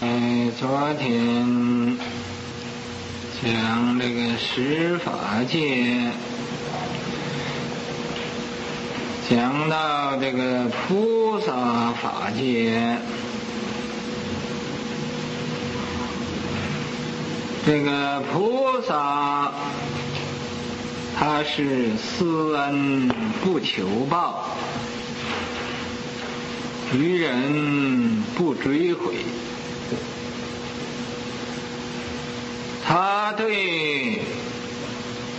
嗯，昨天讲这个十法界，讲到这个菩萨法界，这个菩萨他是施恩不求报，于人不追悔。他对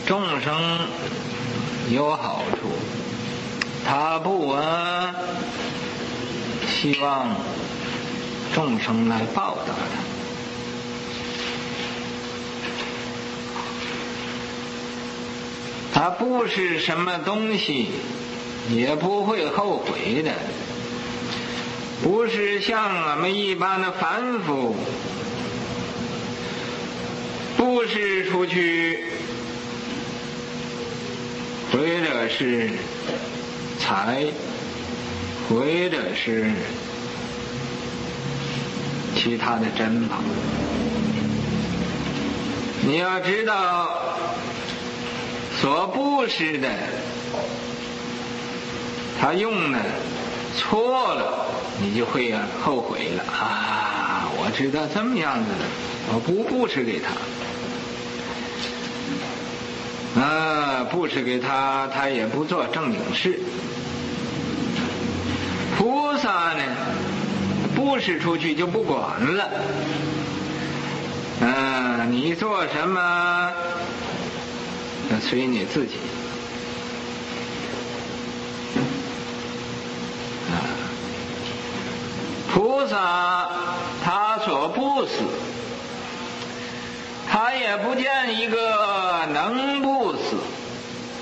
众生有好处，他不闻希望众生来报答他，他不是什么东西，也不会后悔的，不是像俺们一般的凡夫。布施出去，或者是财，或者是其他的珍宝。你要知道，所布施的，他用的错了，你就会后悔了啊！我知道这么样子的，我不布施给他。啊，布施给他，他也不做正经事。菩萨呢，布施出去就不管了。嗯，你做什么，那随你自己。啊，菩萨他所布施。他也不见一个能不，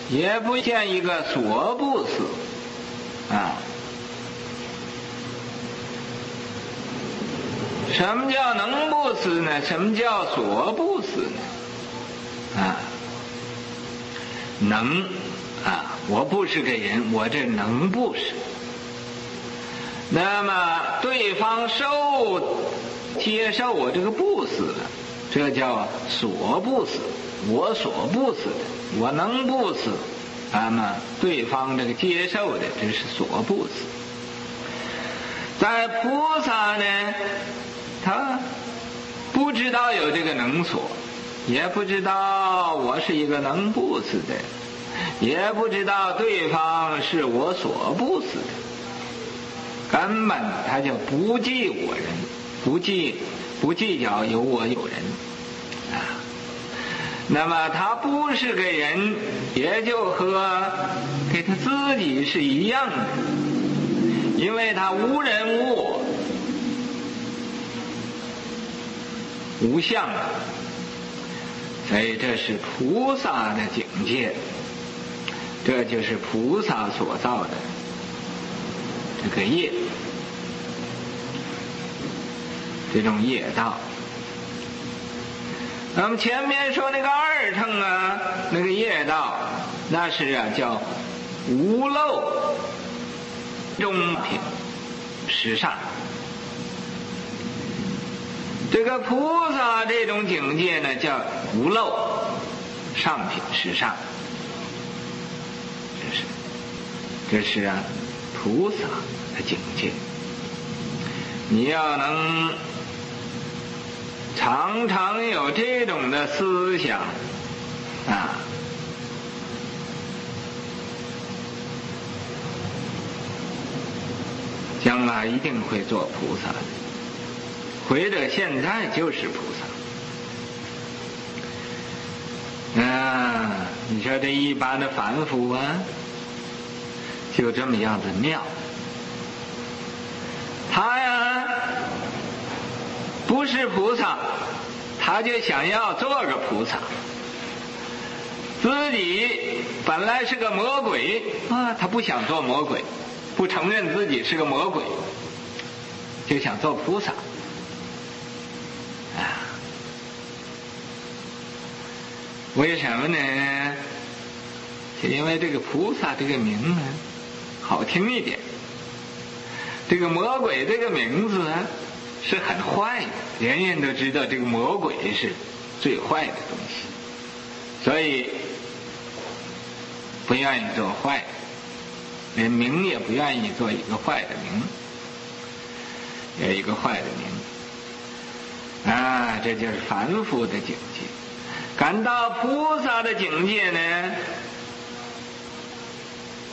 也不见一个所不死，啊？什么叫能不死呢？什么叫所不死呢？啊？能啊！我不是个人，我这能不死。那么对方受接受我这个不死。这叫所不死，我所不死的，我能不死，那么对方这个接受的，这是所不死。在菩萨呢，他不知道有这个能所，也不知道我是一个能不死的，也不知道对方是我所不死的，根本他就不计我人，不计。不计较有我有人，那么他不是个人，也就和给他自己是一样的，因为他无人物，无相，所以这是菩萨的境界，这就是菩萨所造的这个业。这种业道，那么前面说那个二乘啊，那个业道，那是啊叫无漏中品时尚。这个菩萨这种境界呢，叫无漏上品时尚。这是，这是啊菩萨的境界。你要能。常常有这种的思想啊，将来一定会做菩萨的，或者现在就是菩萨。啊，你说这一般的凡夫啊，就这么样子妙，他呀。不是菩萨，他就想要做个菩萨。自己本来是个魔鬼啊，他不想做魔鬼，不承认自己是个魔鬼，就想做菩萨。啊，为什么呢？就因为这个菩萨这个名字，好听一点。这个魔鬼这个名字。是很坏的，人人都知道这个魔鬼是最坏的东西，所以不愿意做坏，连名也不愿意做一个坏的名，有一个坏的名啊，这就是凡夫的境界。感到菩萨的境界呢，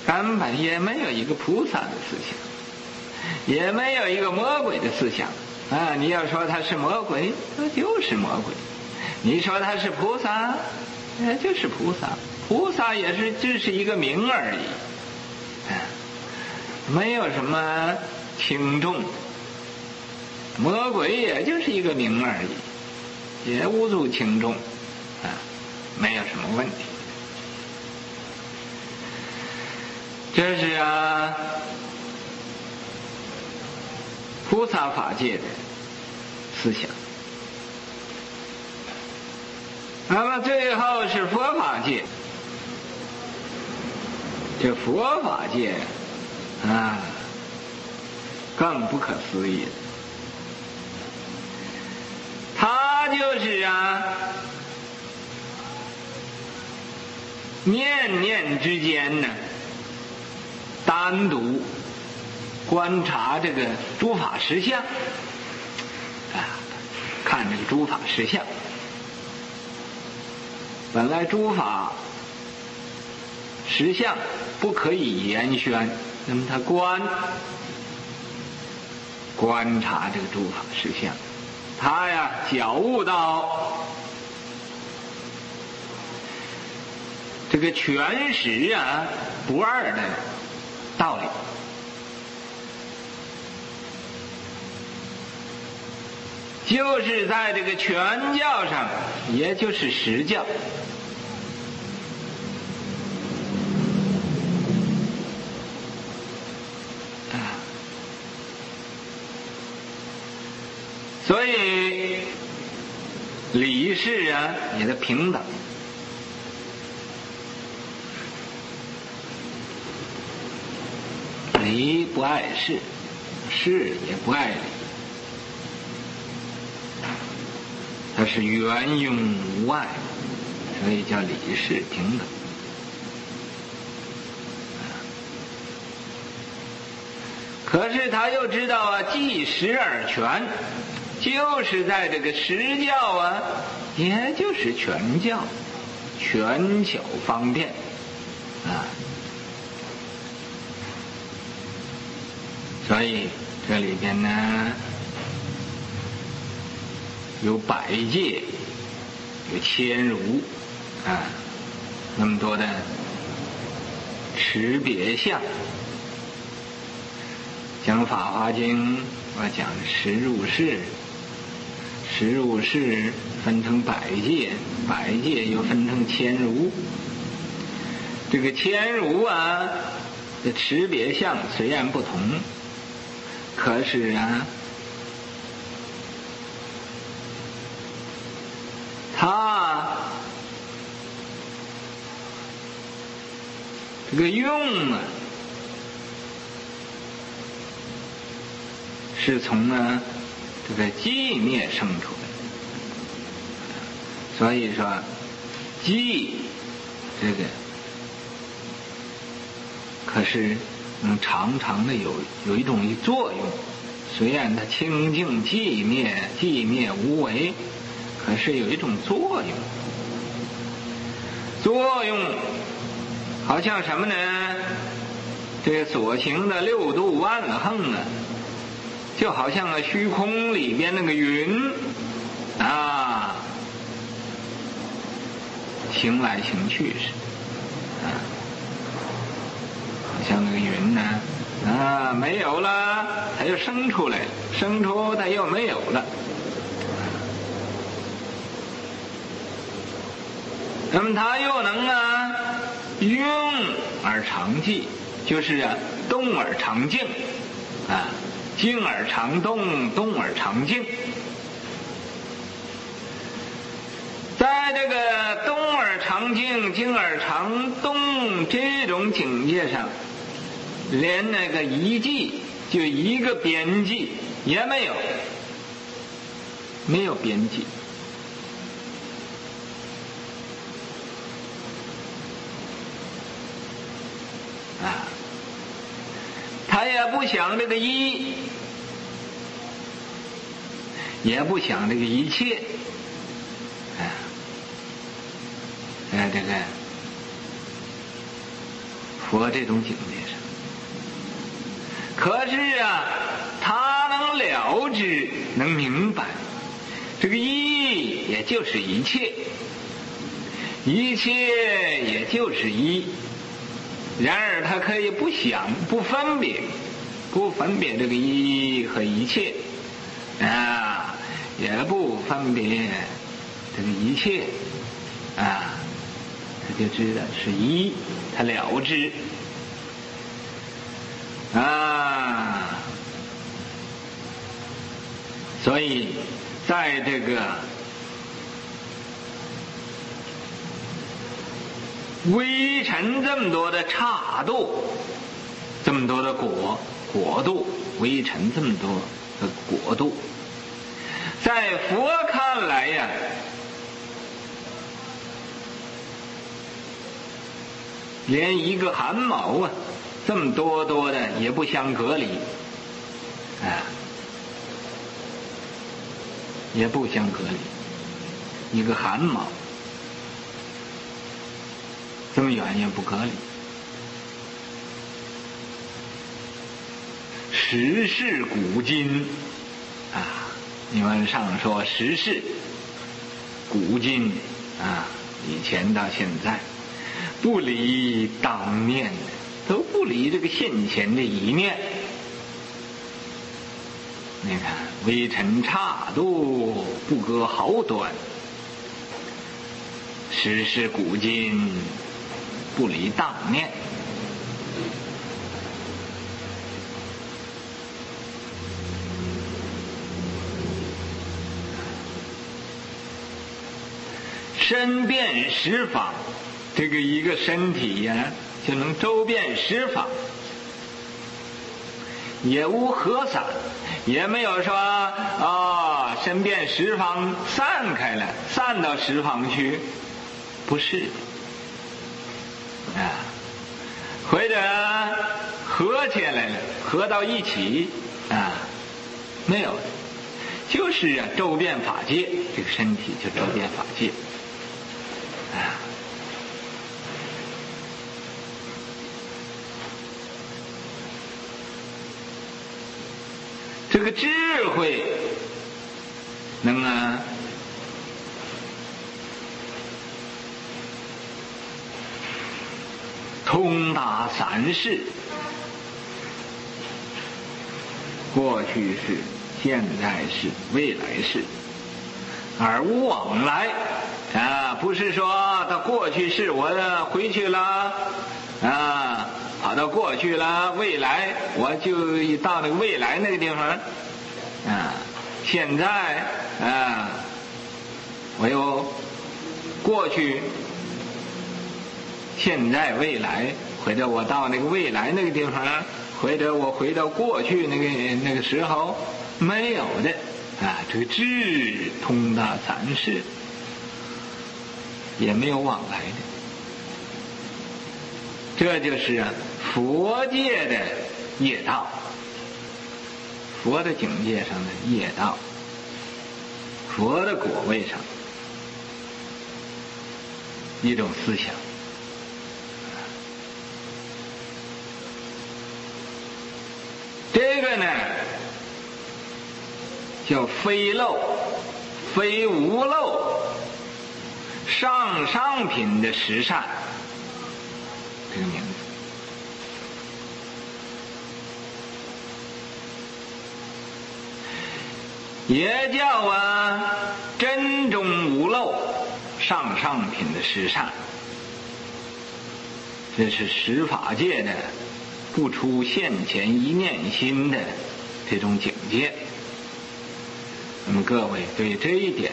根本也没有一个菩萨的思想，也没有一个魔鬼的思想。啊，你要说他是魔鬼，他就是魔鬼；你说他是菩萨，那就是菩萨。菩萨也是只是一个名而已，啊，没有什么轻重。魔鬼也就是一个名而已，也无足轻重，啊，没有什么问题。这是啊。菩萨法界的思想，那么最后是佛法界，这佛法界啊，更不可思议。他就是啊，念念之间呢，单独。观察这个诸法实相，啊，看这个诸法实相。本来诸法实相不可以言宣，那么他观观察这个诸法实相，他呀觉悟到这个全实啊不二的道理。就是在这个全教上，也就是实教，所以理事啊也得平等，理不碍事，事也不碍理。他是元用无碍，所以叫理事平等。可是他又知道啊，即实而全，就是在这个实教啊，也就是全教，全巧方便啊。所以这里边呢。有百界，有千如，啊，那么多的持别相。讲《法华经》，我讲十入世，十入世分成百界，百界又分成千如。这个千如啊，的持别相虽然不同，可是啊。他这这个用啊，是从呢这个寂灭生出来。的，所以说寂这个可是嗯常常的有有一种作用，虽然它清净寂灭寂灭无为。可是有一种作用，作用好像什么呢？这所行的六度万恒啊，就好像个虚空里边那个云啊，行来行去似的，啊，像那个云呢啊，没有了，它又生出来了，生出它又没有了。那么它又能啊用而常寂，就是啊动而常静，啊静而常动，动而常静。在这个动而常静、静而常动这种境界上，连那个一迹就一个边际也没有，没有边际。啊，他不想这个一，也不想这个一切，啊，在这个佛这种境界上，可是啊，他能了之，能明白，这个一也就是一切，一切也就是一。然而，他可以不想、不分别、不分别这个一和一切啊，也不分别这个一切啊，他就知道是一，他了知啊。所以，在这个。微尘这么多的刹度，这么多的果国度，微尘这么多的国度，在佛看来呀，连一个汗毛啊，这么多多的也不相隔离，啊，也不相隔离，一个汗毛。这么远也不隔离。时事古今啊，你们上说时事古今啊，以前到现在不离当念的，都不离这个现前的一念。你看微尘刹度不隔毫短，时事古今。不离当念，身遍十方，这个一个身体呀，就能周遍十方，也无合散，也没有说啊，身遍十方散开了，散到十方去，不是。啊，或者合起来了，合到一起啊，没有，就是啊，周遍法界，这个身体就周遍法界。这个智慧能。通达三世，过去式、现在式、未来式，而无往来啊！不是说到过去式，我回去了啊，跑到过去了，未来我就到那个未来那个地方啊。现在啊，我又过去。现在、未来，或者我到那个未来那个地方，或者我回到过去那个那个时候，没有的啊，这个智通达三世，也没有往来的，这就是啊佛界的业道，佛的境界上的业道，佛的果位上。一种思想。这个呢，叫非漏、非无漏、上上品的十善，这个名字，也叫啊真中无漏、上上品的十善，这是十法界的。不出现前一念心的这种境界，那么各位对这一点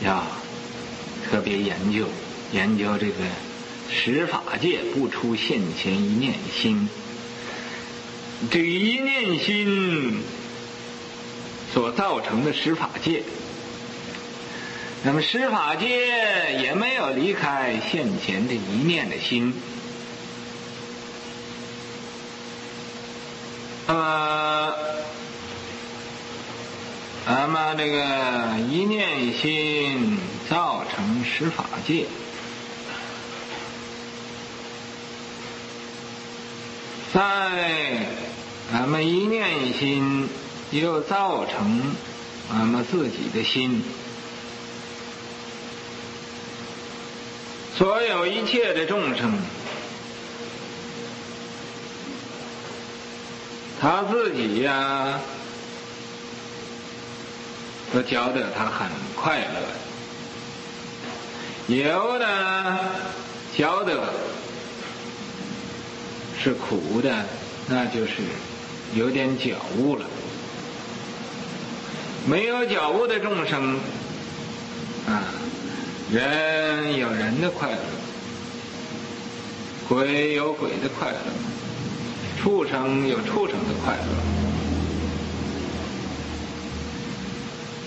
要特别研究研究这个十法界不出现前一念心，这一念心所造成的十法界。那么十法界也没有离开现前的一念的心。那么，那么这个一念心十法界，在俺们一念心又造成俺们自己的心。所有一切的众生，他自己呀，都觉得他很快乐；有的晓得是苦的，那就是有点觉悟了。没有觉悟的众生，啊。人有人的快乐，鬼有鬼的快乐，畜生有畜生的快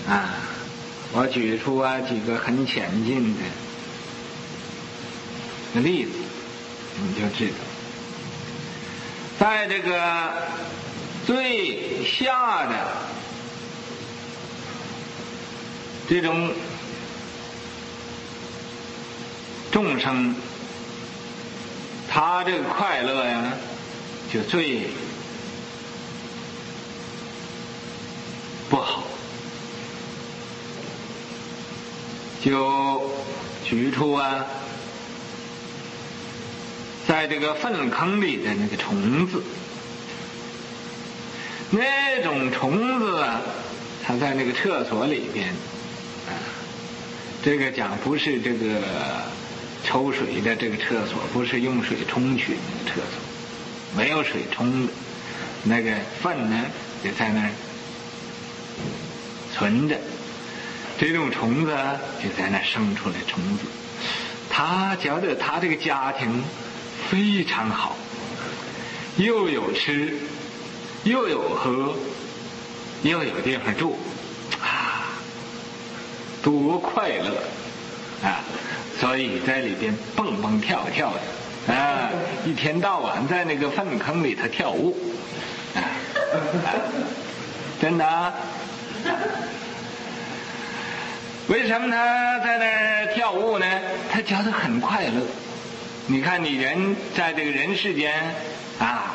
乐。啊，我举出啊几个很浅近的个例子，你就知道，在这个最下的这种。众生，他这个快乐呀，就最不好。就举出啊，在这个粪坑里的那个虫子，那种虫子啊，它在那个厕所里边，啊，这个讲不是这个。抽水的这个厕所不是用水冲去的厕所，没有水冲的，那个粪呢就在那儿存着，这种虫子就在那生出来虫子。他觉得他这个家庭非常好，又有吃，又有喝，又有地方住，啊，多快乐啊！所以在里边蹦蹦跳跳的，啊，一天到晚在那个粪坑里头跳舞，啊，真的。为什么他在那儿跳舞呢？他觉得很快乐。你看，你人在这个人世间啊，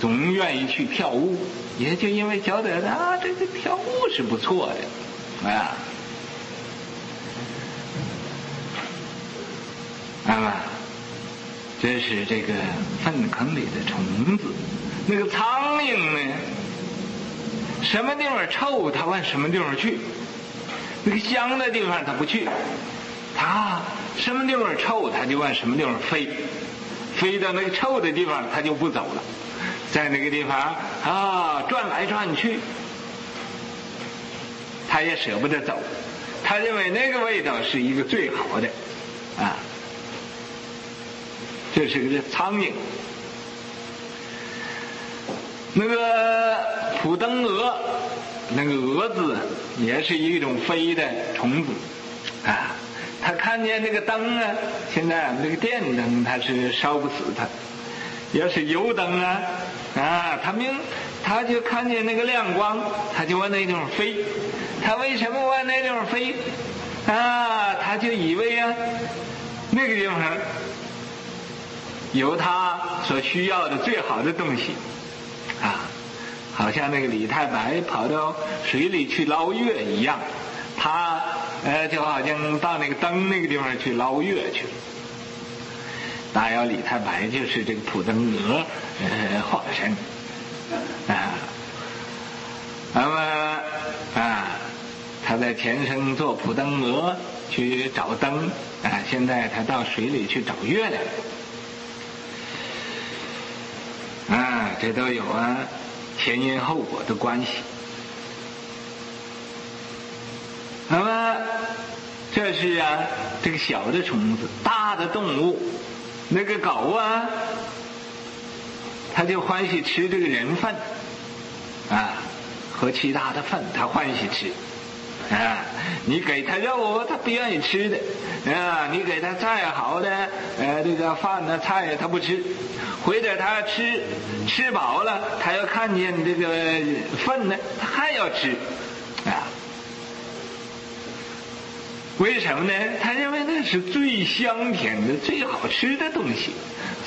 总愿意去跳舞，也就因为觉得啊，这个跳舞是不错的，啊。那么，这是这个粪坑里的虫子。那个苍蝇呢？什么地方臭，它往什么地方去；那个香的地方，它不去。它什么地方臭，它就往什么地方飞。飞到那个臭的地方，它就不走了，在那个地方啊转来转去，它也舍不得走。他认为那个味道是一个最好的啊。这是个苍蝇，那个普登蛾，那个蛾子也是一种飞的虫子啊。他看见那个灯啊，现在那个电灯它是烧不死它，要是油灯啊啊，他明他就看见那个亮光，他就往那地方飞。他为什么往那地方飞啊？他就以为啊，那个地方。有他所需要的最好的东西，啊，好像那个李太白跑到水里去捞月一样，他呃就好像到那个灯那个地方去捞月去了。大妖李太白就是这个普登娥呃化身，啊，那么啊，他在前生做普登娥去找灯，啊，现在他到水里去找月亮。啊，这都有啊，前因后果的关系。那么，这是啊，这个小的虫子，大的动物，那个狗啊，它就欢喜吃这个人粪，啊，和其他的粪，他欢喜吃。啊，你给他肉，他不愿意吃的。啊，你给他再好的呃这个饭呢菜，他不吃。或者他吃吃饱了，他要看见这个粪呢，他还要吃。啊，为什么呢？他认为那是最香甜的、最好吃的东西。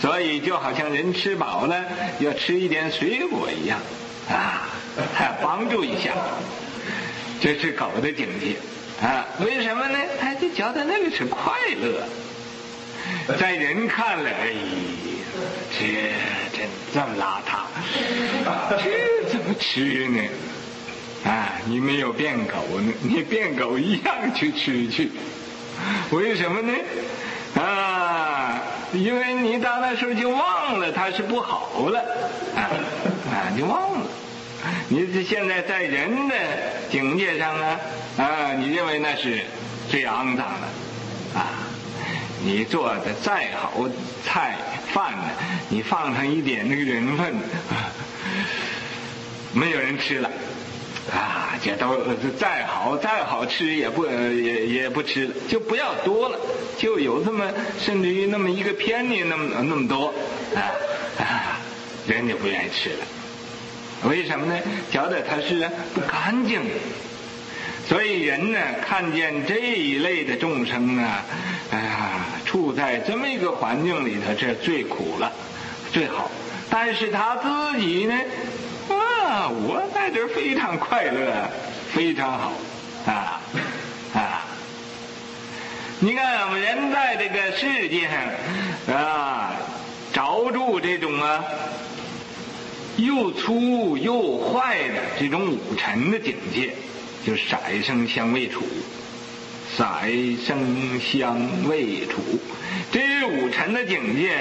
所以就好像人吃饱了要吃一点水果一样。啊，他 帮助一下。这是狗的境界啊！为什么呢？他就觉得那个是快乐。在人看来，哎，这真这么邋遢，这怎么吃呢？啊，你没有变狗呢，你变狗一样去吃去。为什么呢？啊，因为你到那时候就忘了它是不好了，啊啊，就忘了。你这现在在人的境界上呢，啊，你认为那是最肮脏的，啊，你做的再好菜饭呢，你放上一点那个人粪，没有人吃了，啊，这都是再好再好吃也不也也不吃了，就不要多了，就有这么甚至于那么一个偏的那么那么多，啊啊，人就不愿意吃了。为什么呢？觉得它是不干净，所以人呢，看见这一类的众生啊，哎呀，处在这么一个环境里头，这最苦了，最好。但是他自己呢，啊，我在这非常快乐，非常好，啊啊！你看，我们人在这个世界上啊，着住这种啊。又粗又坏的这种五尘的境界，就色声香味触，色声香味触，这五尘的境界，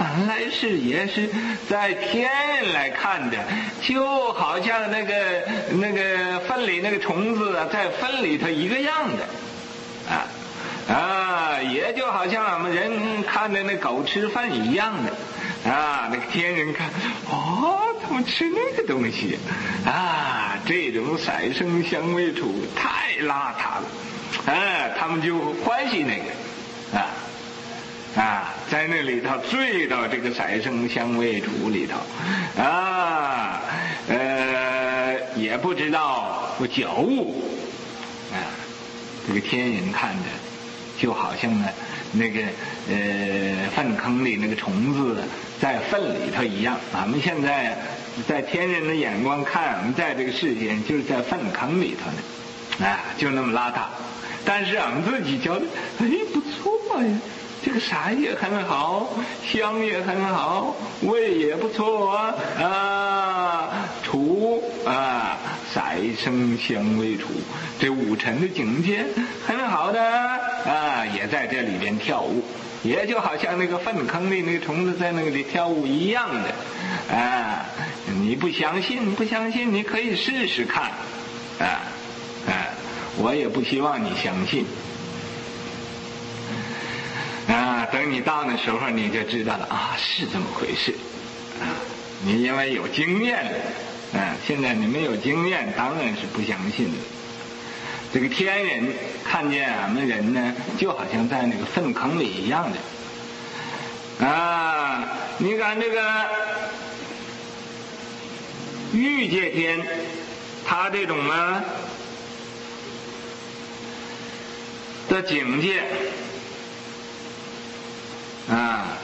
本来是也是在天来看的，就好像那个那个粪里那个虫子啊，在粪里头一个样的，啊啊，也就好像俺们人看的那狗吃饭一样的。啊，那个天人看，哦，他们吃那个东西，啊，这种色声香味触太邋遢了，哎，他们就欢喜那个，啊，啊，在那里头醉到这个色声香味触里头，啊，呃，也不知道我觉悟，啊，这个天人看着，就好像呢，那个呃粪坑里那个虫子。在粪里头一样，俺们现在在天人的眼光看，我们在这个世间就是在粪坑里头呢，啊，就那么邋遢。但是俺们自己觉得，哎，不错呀，这个色也很好，香也很好，味也不错啊，啊，除啊，色声香味触，这五尘的境界很好的啊，也在这里边跳舞。也就好像那个粪坑里那个虫子在那里跳舞一样的，啊！你不相信？不相信？你可以试试看，啊啊！我也不希望你相信，啊！等你到那时候你就知道了啊，是这么回事，啊！你因为有经验了，啊！现在你没有经验，当然是不相信的。这个天人看见俺们人呢，就好像在那个粪坑里一样的啊！你看这个欲界天，他这种呢的境界啊，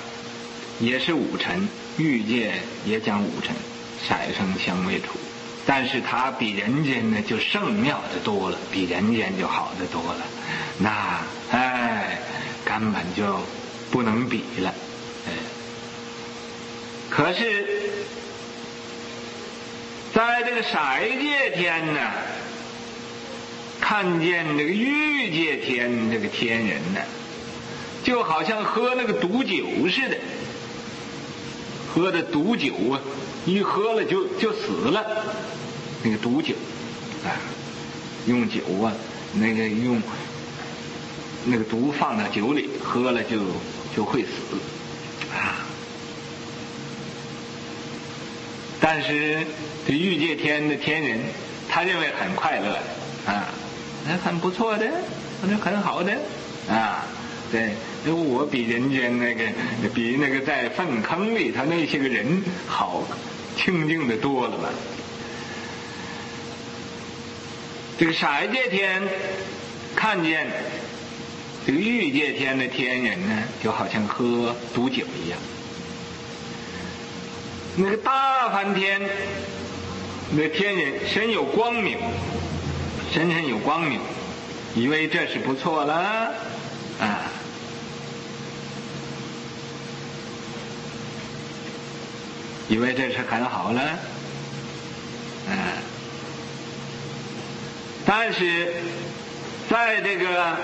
也是五尘，欲界也讲五尘，色声香味触。但是他比人间呢就圣妙的多了，比人间就好的多了，那哎根本就不能比了，哎。可是，在这个色界天呢，看见这个欲界天这个天人呢，就好像喝那个毒酒似的，喝的毒酒啊，一喝了就就死了。那个毒酒，啊，用酒啊，那个用那个毒放到酒里，喝了就就会死，啊！但是这欲界天的天人他认为很快乐的啊，那很不错的，那很好的啊。对，我比人家那个比那个在粪坑里头那些个人好清净的多了吧？这个色界天看见这个欲界天的天人呢，就好像喝毒酒一样。那个大梵天那天人身有光明，身上有光明，以为这是不错了啊。以为这是很好了，嗯，但是在这个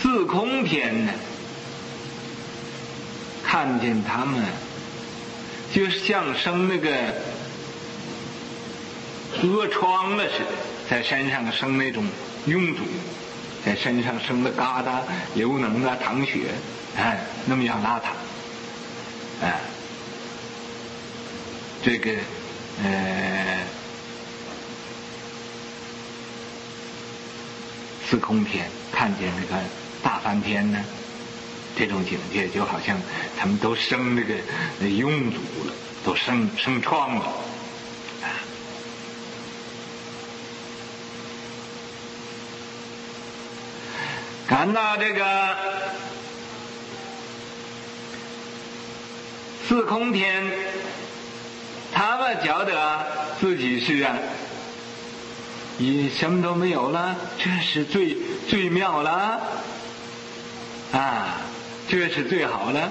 四空天呢，看见他们，就像生那个恶疮了似的，在身上生那种臃肿。在身上生的疙瘩、流脓啊、淌血，哎，那么样邋遢，哎，这个，呃，司空天看见那个大梵天呢，这种境界就好像他们都生那个臃肿了，都生生疮了。那这个四空天，他们觉得自己是啊，你什么都没有了，这是最最妙了啊，这是最好了。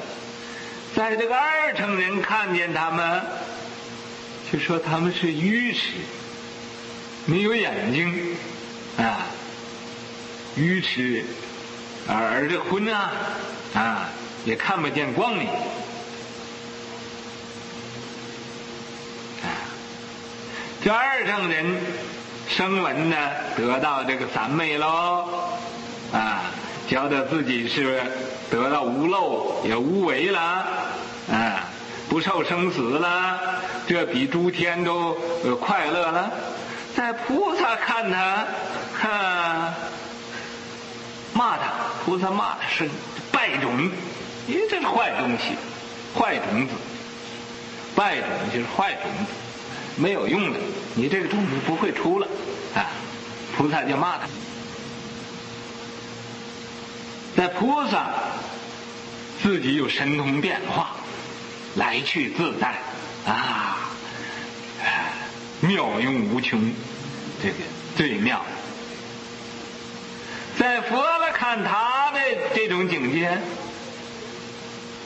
在这个二乘人看见他们，就说他们是愚痴，没有眼睛啊，愚痴。而这昏啊，啊，也看不见光明。啊，这二圣人声闻呢，得到这个三昧喽，啊，觉得自己是得到无漏也无为了，啊，不受生死了，这比诸天都快乐了。在菩萨看他，哈。骂他，菩萨骂他是败种，因为这是坏东西，坏种子，败种就是坏种子，没有用的，你这个种子不会出了，啊，菩萨就骂他。在菩萨自己有神通变化，来去自在，啊，妙用无穷，这个最妙。在佛看他的这种境界，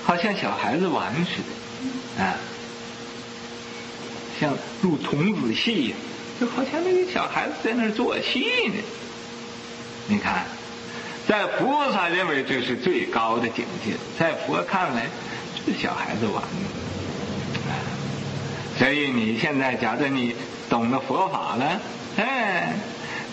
好像小孩子玩似的，啊，像入童子戏，就好像那个小孩子在那儿做戏呢。你看，在菩萨认为这是最高的境界，在佛看来，这小孩子玩的。所以你现在假如你懂了佛法了，哎。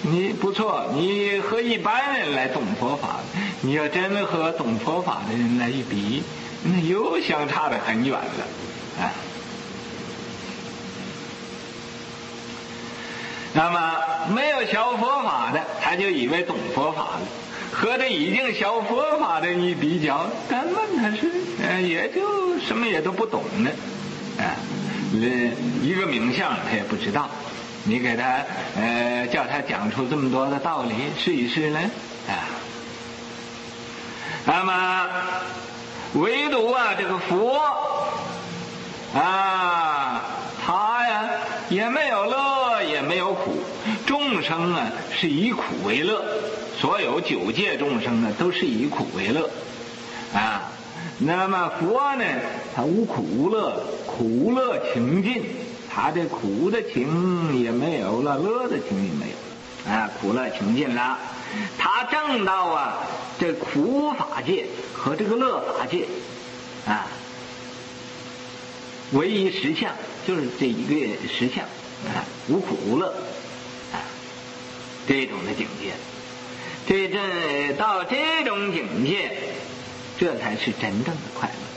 你不错，你和一般人来懂佛法，你要真的和懂佛法的人来一比，那又相差的很远了，啊。那么没有学佛法的，他就以为懂佛法了；和这已经学佛法的一比较，根本他是，呃，也就什么也都不懂呢，啊，一个名相他也不知道。你给他呃叫他讲出这么多的道理试一试呢啊？那么唯独啊这个佛啊他呀也没有乐也没有苦，众生啊是以苦为乐，所有九界众生呢都是以苦为乐啊。那么佛呢他无苦无乐，苦乐清净。他的苦的情也没有了，乐的情也没有，啊，苦乐情尽了。他证到啊，这苦法界和这个乐法界，啊，唯一实相就是这一个实相，啊，无苦无乐，啊，这种的境界，这这到这种境界，这才是真正的快乐。